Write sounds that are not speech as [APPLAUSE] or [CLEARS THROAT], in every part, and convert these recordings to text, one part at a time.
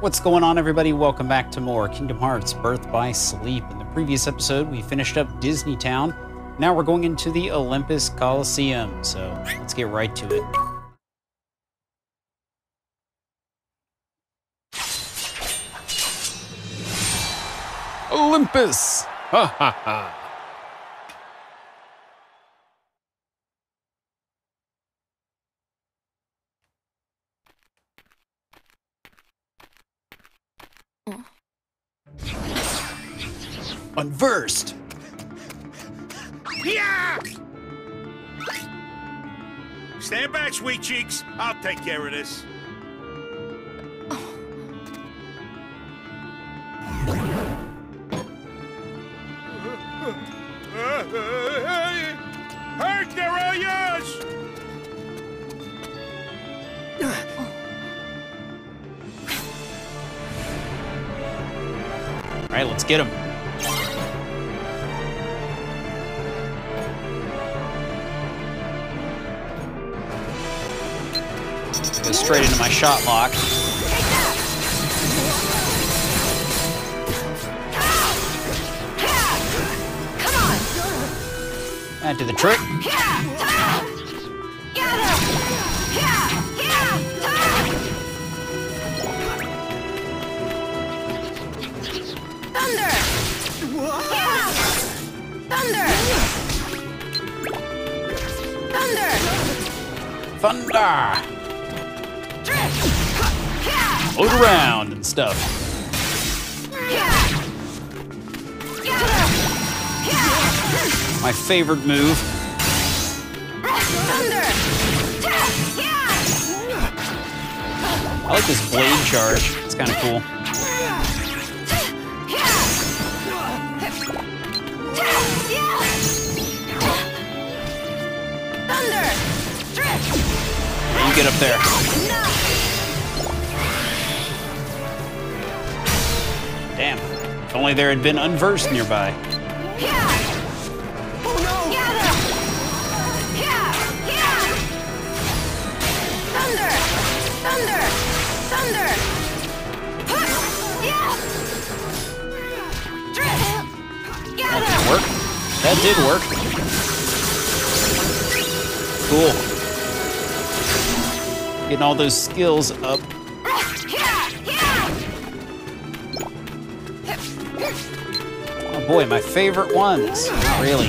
What's going on, everybody? Welcome back to more Kingdom Hearts Birth by Sleep. In the previous episode, we finished up Disney Town. Now we're going into the Olympus Coliseum, so let's get right to it. Olympus! Ha ha ha! Unversed! Yeah! Stand back, sweet cheeks. I'll take care of this. Herc, they're yours! All right, let's get him. Straight into my shot lock. That did the trick. Thunder! Thunder! Thunder! Float around and stuff. My favorite move. I like this blade charge. It's kind of cool. You get up there. If only there had been unversed nearby. Thunder! Thunder! Thunder! That did work. That did work. Cool. Getting all those skills up. Boy, my favorite ones. Really.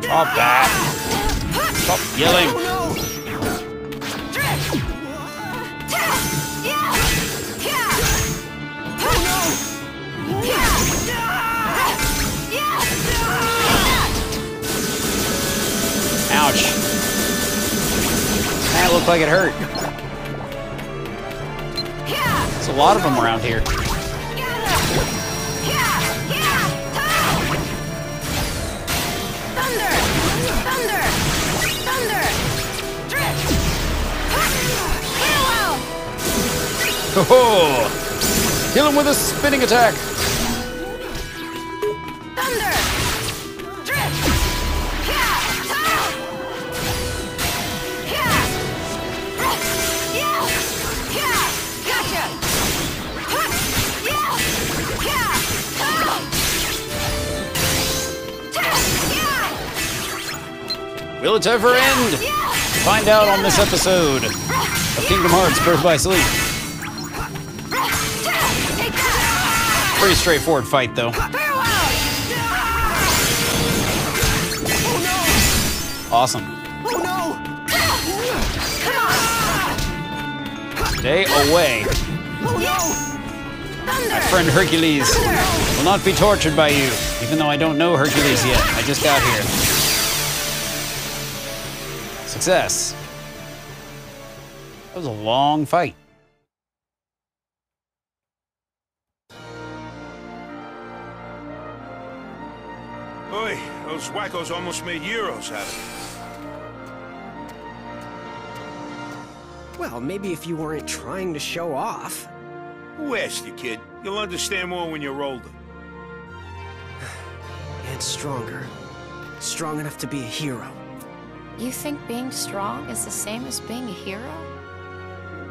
Stop that. Stop yelling. Ouch. That looked like it hurt. There's a lot of them around here. Farewell! Oh, kill him with a spinning attack. Will it ever end? Find out on this episode of Kingdom Hearts Birth by Sleep. Pretty straightforward fight, though. Awesome. Stay away. My friend Hercules will not be tortured by you, even though I don't know Hercules yet. I just got here. Success. That was a long fight. Oi, those wackos almost made euros out of it. Well, maybe if you weren't trying to show off. Who asked you, kid? You'll understand more when you're older. [SIGHS] and stronger. Strong enough to be a hero. You think being strong is the same as being a hero?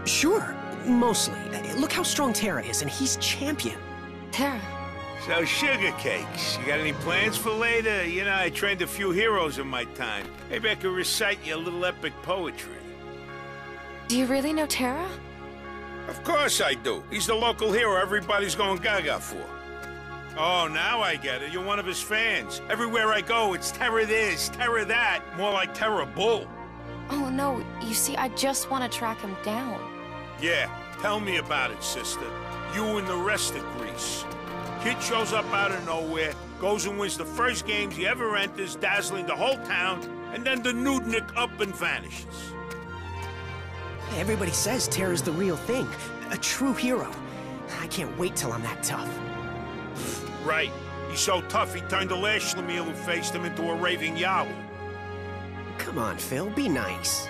Sure, mostly. Look how strong Terra is, and he's champion. Terra, So, sugar cakes. You got any plans for later? You know, I trained a few heroes in my time. Maybe I could recite you a little epic poetry. do you really know Terra? Of course I do. He's the local hero everybody's going gaga for. Oh, now I get it. You're one of his fans. Everywhere I go, it's Terra this, Terra that. More like Terror Bull. Oh no, you see, I just want to track him down. Yeah, tell me about it, sister. You and the rest of Greece. Kid shows up out of nowhere, goes and wins the first games he ever enters, dazzling the whole town, and then the nudnik up and vanishes. Everybody says Terra's the real thing. A true hero. I can't wait till I'm that tough. Right. He's so tough, he turned the last Schlemiel who faced him into a raving Yahoo. Come on, Phil, be nice.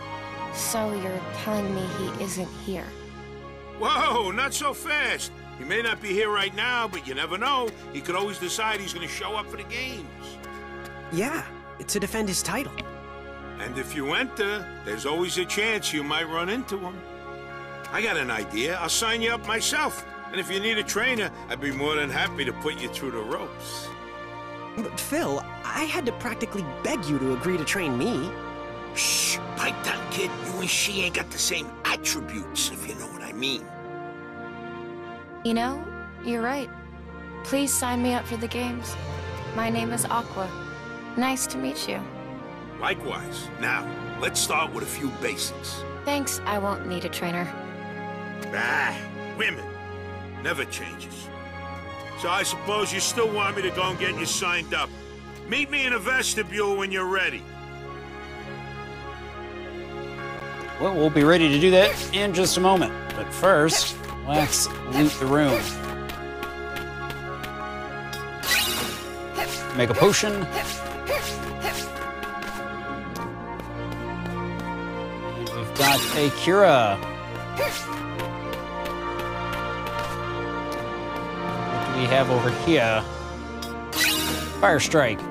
So you're telling me he isn't here? Whoa, not so fast. He may not be here right now, but you never know. He could always decide he's going to show up for the games. Yeah, to defend his title. And if you enter, there's always a chance you might run into him. I got an idea. I'll sign you up myself. And if you need a trainer, I'd be more than happy to put you through the ropes. But Phil, I had to practically beg you to agree to train me. Shh, pipe down, kid. You and she ain't got the same attributes, if you know what I mean. You know, you're right. Please sign me up for the games. My name is Aqua. Nice to meet you. Likewise. Now, let's start with a few basics. Thanks, I won't need a trainer. Ah, women. Never changes. So I suppose you still want me to go and get you signed up. Meet me in the vestibule when you're ready. Well, we'll be ready to do that in just a moment. But first, let's loot the room. Make a potion. And we've got a Cura. We have over here? Fire Strike. All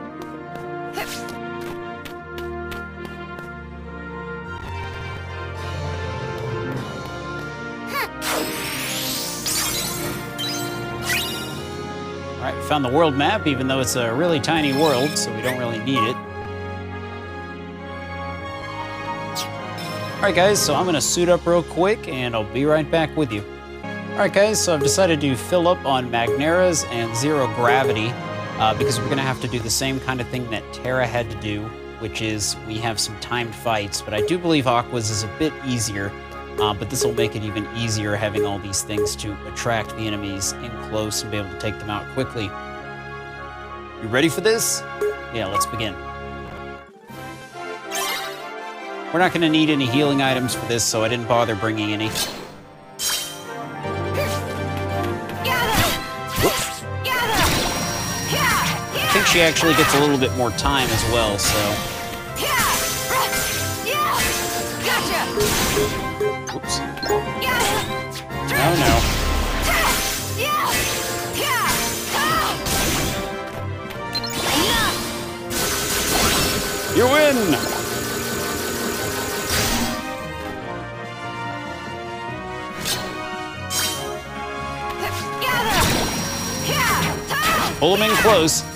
right, found the world map, even though it's a really tiny world, so we don't really need it. All right, guys, so I'm gonna suit up real quick, and I'll be right back with you. All right, guys, so I've decided to fill up on Magneras and Zero Gravity, uh, because we're gonna have to do the same kind of thing that Terra had to do, which is we have some timed fights, but I do believe Aqua's is a bit easier, uh, but this will make it even easier having all these things to attract the enemies in close and be able to take them out quickly. You ready for this? Yeah, let's begin. We're not going to need any healing items for this, so I didn't bother bringing any. She actually gets a little bit more time as well, so... Whoops. Oh no. You win! Pull him in close.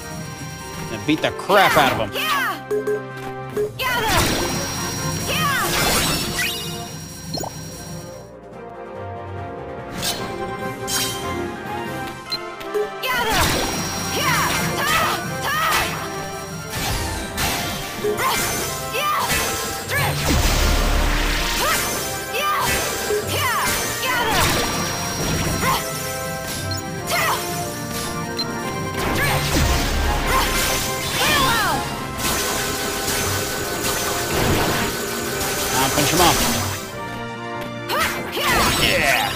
Beat the crap out of him. Punch him off. Yeah!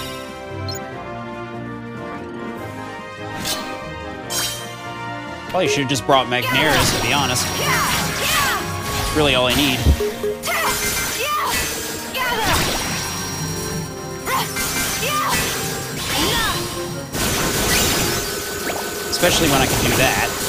Probably should have just brought Magneras, to be honest. That's really all I need. Especially when I can do that.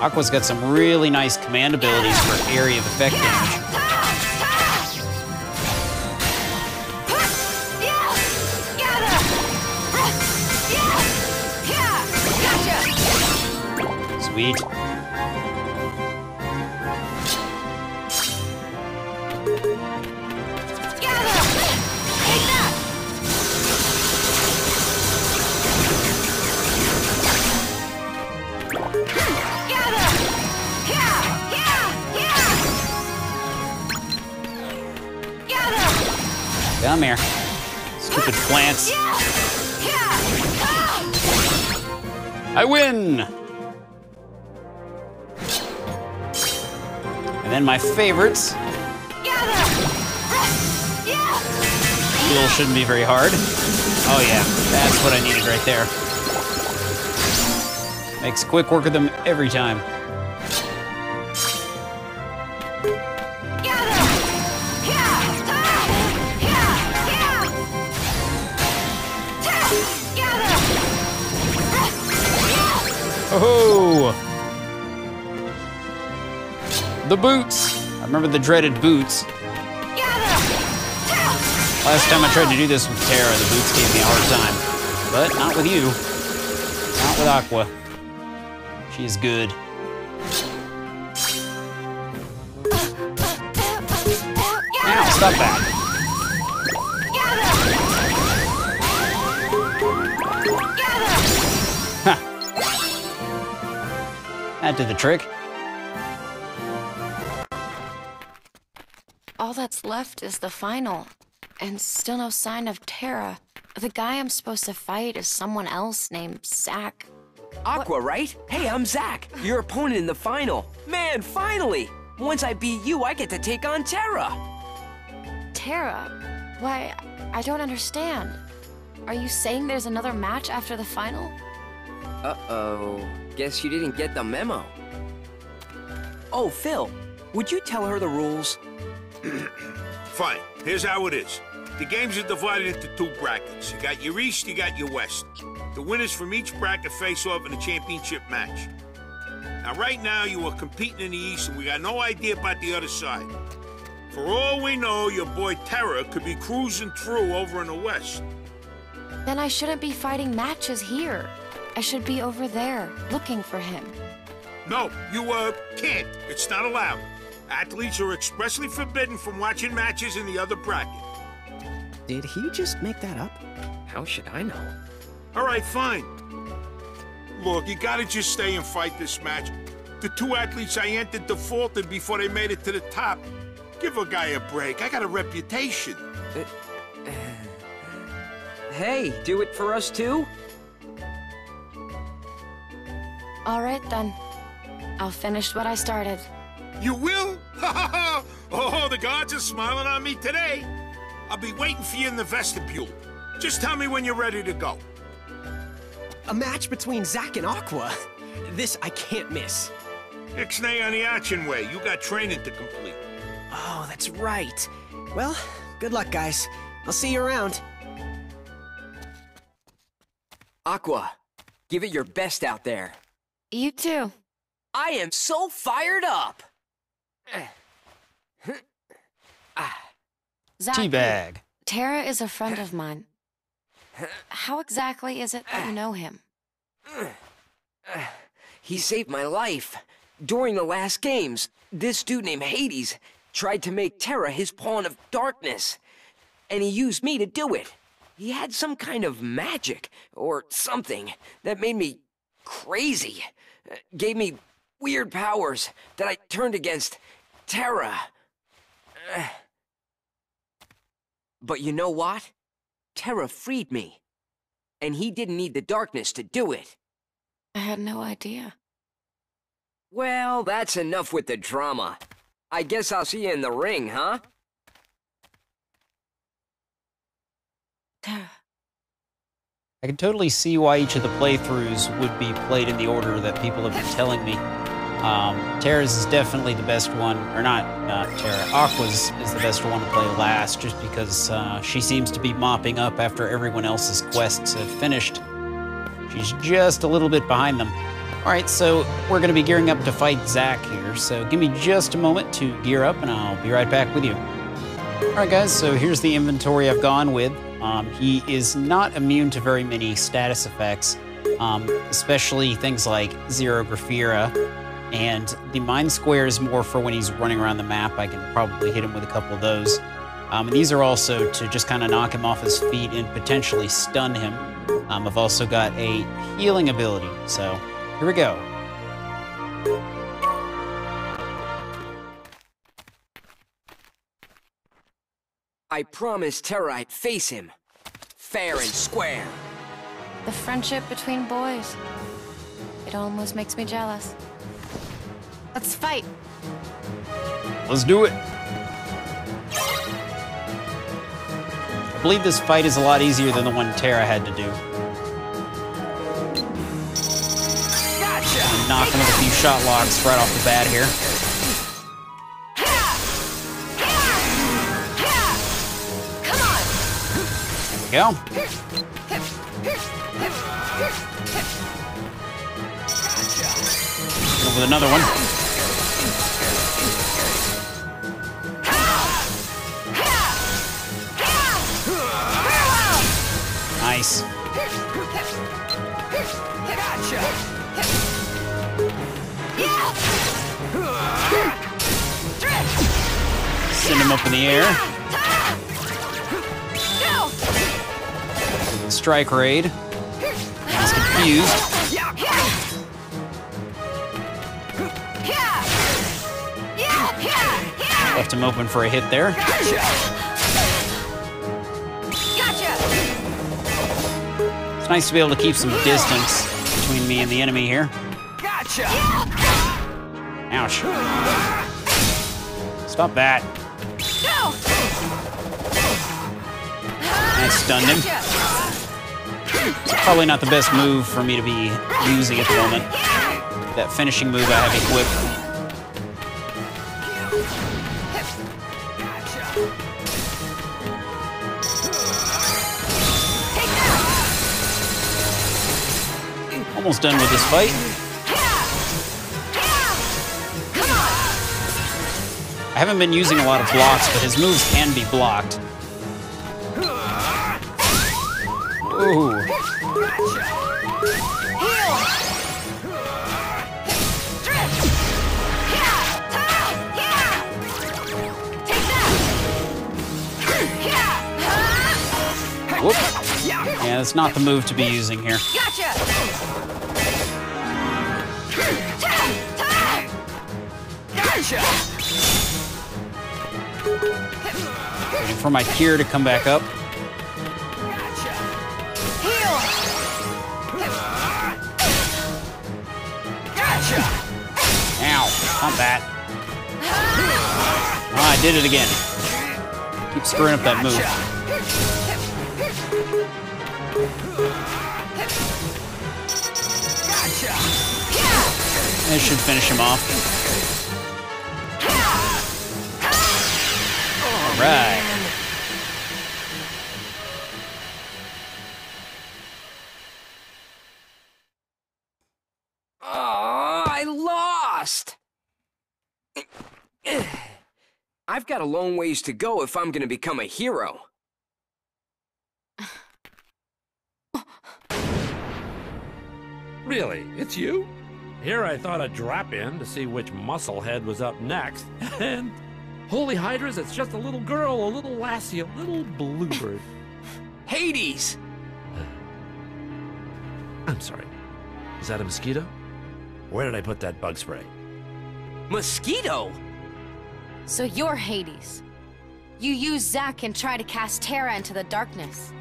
Aqua's got some really nice command abilities for area of effect damage. Sweet. Come here. Stupid plants. I win! And then my favorites. Heal shouldn't be very hard. Oh yeah, that's what I needed right there. Makes quick work of them every time. The boots! I remember the dreaded boots. Last time I tried to do this with Terra, the boots gave me a hard time. But not with you. Not with Aqua. She is good. Now, stop that. That did the trick. All that's left is the final. And still no sign of Terra. The guy I'm supposed to fight is someone else named Zack. Aqua, right? Hey, I'm Zack, your opponent in the final. Man, finally! Once I beat you, I get to take on Terra. Terra? Why, I don't understand. Are you saying there's another match after the final? Uh-oh. Guess you didn't get the memo. Oh, Phil, would you tell her the rules? [CLEARS THROAT] Fine. Here's how it is. The games are divided into two brackets. You got your East, you got your West. The winners from each bracket face off in a championship match. Now, right now, you are competing in the East, and we got no idea about the other side. For all we know, your boy Terra could be cruising through over in the West. Then I shouldn't be fighting matches here. I should be over there, looking for him. No, you, uh, can't. It's not allowed. Athletes are expressly forbidden from watching matches in the other bracket. Did he just make that up? How should I know? All right, fine. Look, you gotta just stay and fight this match. The two athletes I entered defaulted before they made it to the top. Give a guy a break. I got a reputation. Uh, hey, do it for us too? All right then. I'll finish what I started. You will? Ha ha ha! Oh, the gods are smiling on me today. I'll be waiting for you in the vestibule. Just tell me when you're ready to go. A match between Zack and Aqua? This I can't miss. Ixnay on the action way. You got training to complete. Oh, that's right. Well, good luck, guys. I'll see you around. Aqua, give it your best out there. You too. I am so fired up! Zack, Teabag. Terra is a friend of mine. How exactly is it that you know him? He saved my life. During the last games, this dude named Hades tried to make Terra his pawn of darkness. And he used me to do it. He had some kind of magic, or something, that made me crazy. Gave me weird powers that I turned against Terra. Uh, But you know what? Terra freed me. And he didn't need the darkness to do it. I had no idea. Well, that's enough with the drama. I guess I'll see you in the ring, huh? Terra. I can totally see why each of the playthroughs would be played in the order that people have been telling me. Um, Terra's is definitely the best one, or not, not Terra. Aqua's is the best one to play last, just because uh, she seems to be mopping up after everyone else's quests have finished. She's just a little bit behind them. All right, so we're going to be gearing up to fight Zack here. So give me just a moment to gear up, and I'll be right back with you. All right, guys. So here's the inventory I've gone with. Um, he is not immune to very many status effects, um, especially things like Zero Gravira. And the Mine Square is more for when he's running around the map. I can probably hit him with a couple of those. Um, and these are also to just kind of knock him off his feet and potentially stun him. Um, I've also got a healing ability. So here we go. I promised Terra I'd face him. Fair and square. The friendship between boys. It almost makes me jealous. Let's fight. Let's do it. I believe this fight is a lot easier than the one Terra had to do. Gotcha! Knock him with a few shot locks right off the bat here. Come on! There we go. Go with another one. Nice. Gotcha! Send him up in the air. Strike raid. He's confused. Left him open for a hit there. It's nice to be able to keep some distance between me and the enemy here. Gotcha! Ouch. Stop that. Go! I stunned him. Probably not the best move for me to be using at the moment. That finishing move I have equipped. Almost done with this fight. I haven't been using a lot of blocks, but his moves can be blocked. Ooh. Heal! Yeah! Ta! Yeah! Take that! Yeah! Whoop. Yeah, that's not the move to be using here. Gotcha! Gotcha! For my cure to come back up. Ow. Not that. Oh, I did it again. Keep screwing up that move. This should finish him off. All right. Oh, I lost! I've got a long ways to go if I'm gonna become a hero. Really? It's you? Here I thought I'd drop in to see which musclehead was up next. [LAUGHS] And holy hydras, it's just a little girl, a little lassie, a little bluebird. [LAUGHS] Hades! [SIGHS] I'm sorry. Is that a mosquito? Where did I put that bug spray? Mosquito? So you're Hades. You use Zack and try to cast Terra into the darkness.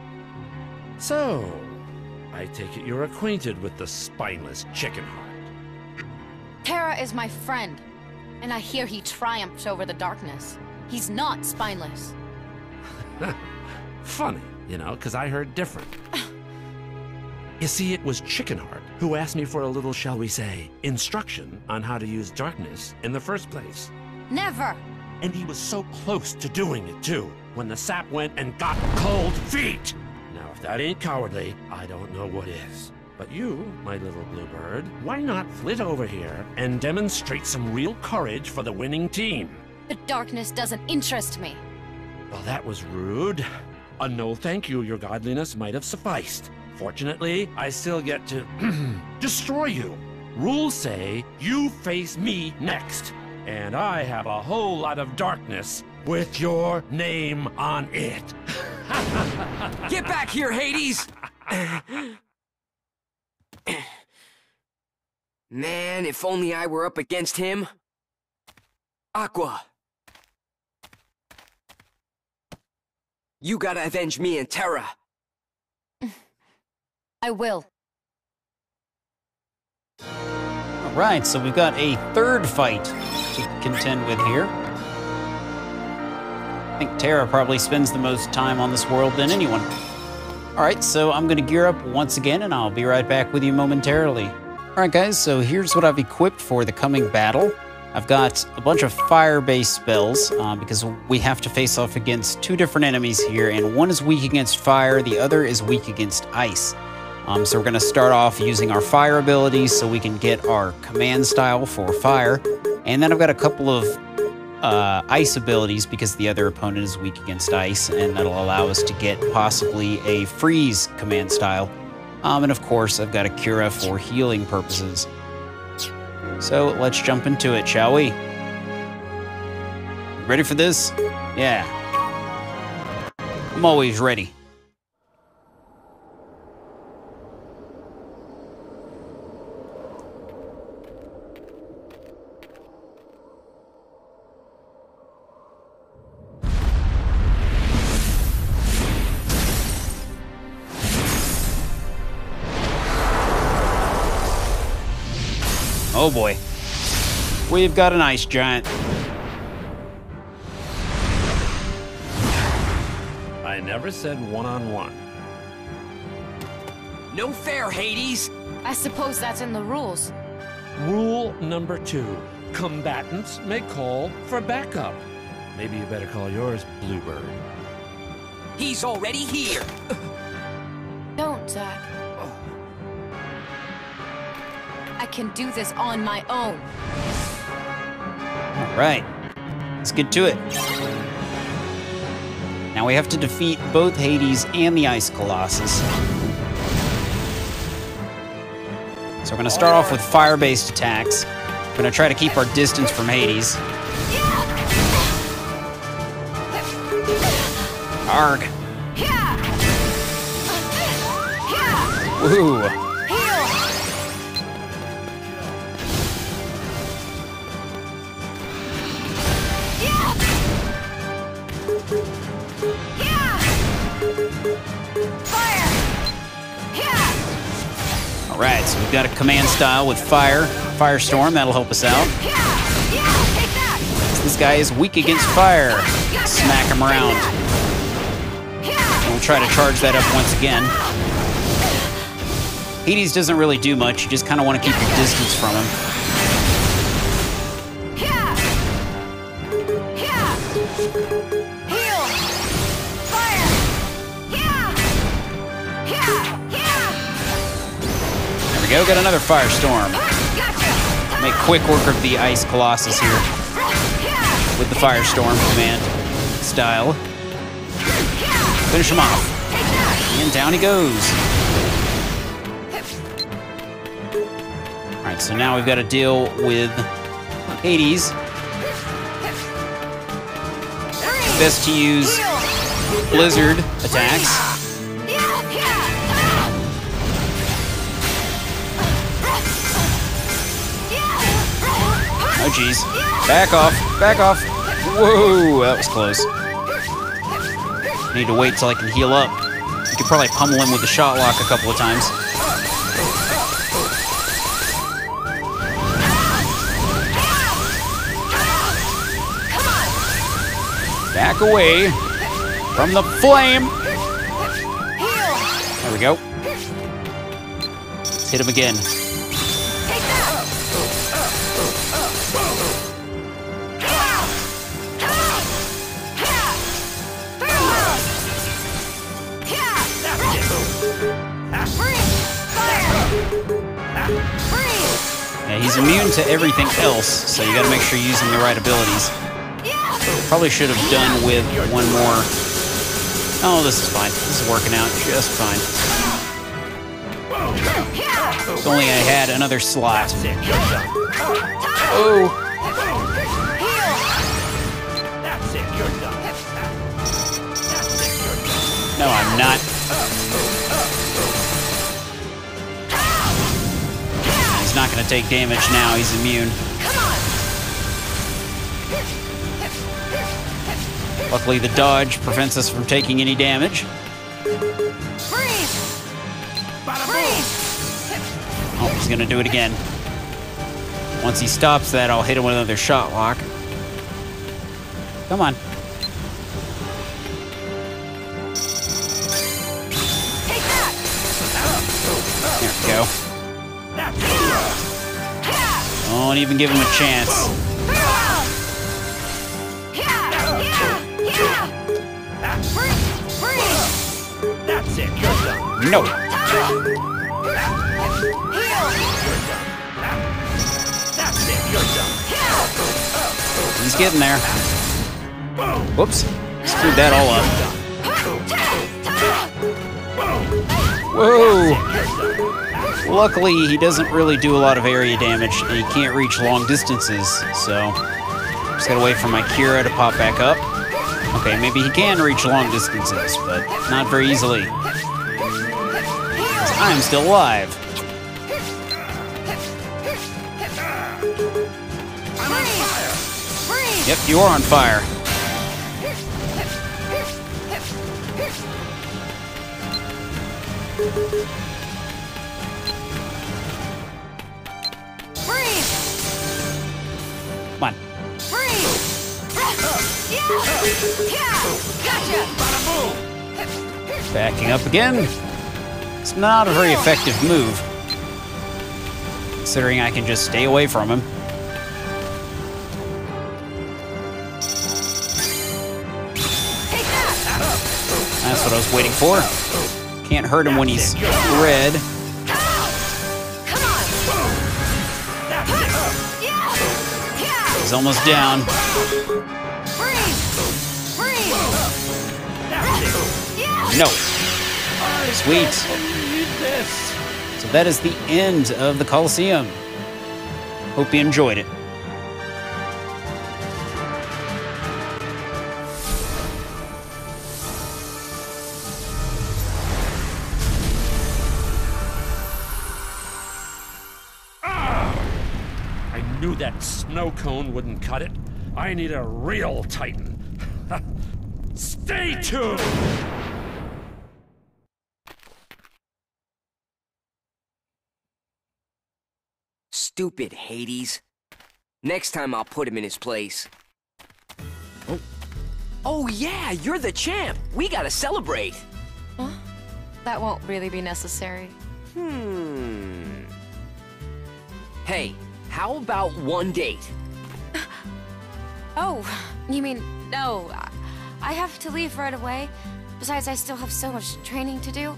So, I take it you're acquainted with the spineless chicken heart. Terra is my friend, and I hear he triumphed over the darkness. He's not spineless. [LAUGHS] Funny, you know, because I heard different. [SIGHS] you see, it was Chickenheart who asked me for a little, shall we say, instruction on how to use darkness in the first place. Never! And he was so close to doing it, too, when the sap went and got cold feet. Now, if that ain't cowardly, I don't know what is. But you, my little bluebird, why not flit over here and demonstrate some real courage for the winning team? The darkness doesn't interest me. Well, that was rude. A no thank you, your godliness, might have sufficed. Fortunately, I still get to [CLEARS THROAT] destroy you. Rules say you face me next, and I have a whole lot of darkness with your name on it. [LAUGHS] Get back here, Hades! [LAUGHS] [COUGHS] Man, if only I were up against him. Aqua. You gotta avenge me and Terra. [LAUGHS] I will. All right, so we've got a third fight to contend with here. I think Terra probably spends the most time on this world than anyone. All right, so I'm to gear up once again, and I'll be right back with you momentarily. All right, guys, so here's what I've equipped for the coming battle. I've got a bunch of fire-based spells uh, because we have to face off against two different enemies here, and one is weak against fire, the other is weak against ice. Um, so we're to start off using our fire abilities so we can get our command style for fire. And then I've got a couple of uh, ice abilities because the other opponent is weak against ice, and that'll allow us to get possibly a freeze command style. Um, and of course, I've got a Cura for healing purposes. So let's jump into it, shall we? Ready for this? Yeah. I'm always ready. Oh boy. We've got an ice giant. I never said one on one. No fair, Hades! I suppose that's in the rules. Rule number two combatants may call for backup. Maybe you better call yours Bluebird. He's already here! Don't, Zack. I can do this on my own. All right. Let's get to it. Now we have to defeat both Hades and the Ice Colossus. So we're going to start off with fire-based attacks. We're to try to keep our distance from Hades. Arg. Woohoo. All right, so we've got a command style with fire, firestorm. That'll help us out. This guy is weak against fire. Smack him around. We'll try to charge that up once again. Hades doesn't really do much. You just kind of want to keep your distance from him. Go. Got another firestorm. Make quick work of the ice colossus here with the firestorm command style. Finish him off. And down he goes. Alright, so now we've got to deal with Hades. Best to use blizzard attacks. Oh, jeez. Back off. Back off. Whoa, that was close. Need to wait till I can heal up. You could probably pummel him with the shot lock a couple of times. Back away from the flame. There we go. Let's hit him again. Yeah, he's immune to everything else, so you gotta make sure you're using the right abilities. Probably should have done with one more. Oh, this is fine. This is working out just fine. If only I had another slot. Oh, That's it, you're done. That's it, you're done. no, I'm not. Not gonna take damage now. He's immune. Luckily, the dodge prevents us from taking any damage. Oh, he's gonna do it again. Once he stops that, I'll hit him with another shot lock. Come on. Don't even give him a chance. No. Heal! That's it, you're done. He's getting there. Whoops. Screwed that all up. Whoa. Luckily, he doesn't really do a lot of area damage, and he can't reach long distances, so just gotta wait for my Cura to pop back up. Okay, maybe he can reach long distances, but not very easily. I'm still alive. Yep, you are on fire. Backing up again. It's not a very effective move. Considering I can just stay away from him. That's what I was waiting for. Can't hurt him when he's red. He's almost down. No. Sweet. So that is the end of the Coliseum. Hope you enjoyed it. Ah! I knew that snow cone wouldn't cut it. I need a real Titan. [LAUGHS] Stay tuned! Stupid Hades. Next time I'll put him in his place. Oh. Oh yeah, you're the champ. We gotta celebrate. Huh? That won't really be necessary. Hmm. Hey, how about one date? [SIGHS] Oh, you mean, no. I- I have to leave right away. Besides, I still have so much training to do.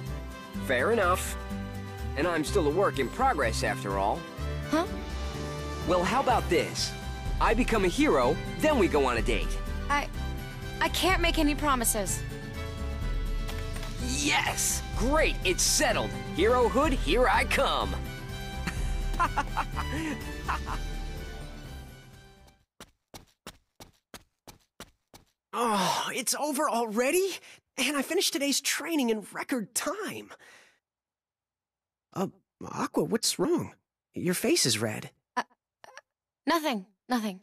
Fair enough. And I'm still a work in progress after all. Huh? Well, how about this? I become a hero, then we go on a date. I. I can't make any promises. Yes! Great, it's settled. Herohood, here I come. [LAUGHS] Oh, it's over already? And I finished today's training in record time. Uh, Aqua, what's wrong? Your face is red. Uh, uh, nothing, nothing.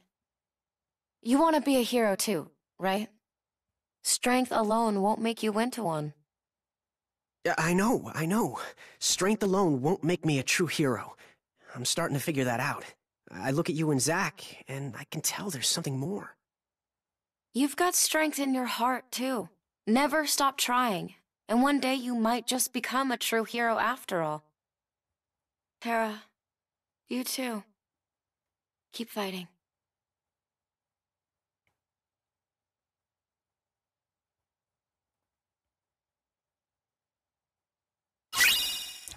You want to be a hero too, right? Strength alone won't make you into one. I know, I know. Strength alone won't make me a true hero. I'm starting to figure that out. I look at you and Zack, and I can tell there's something more. You've got strength in your heart too. Never stop trying, and one day you might just become a true hero after all. Tara, you too. Keep fighting.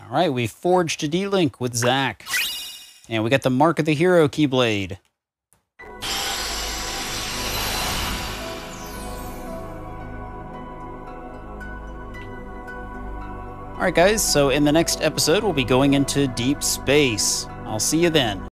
All right, we forged a D-Link with Zack. And we got the Mark of the Hero Keyblade. Alright guys, so in the next episode we'll be going into deep space. I'll see you then.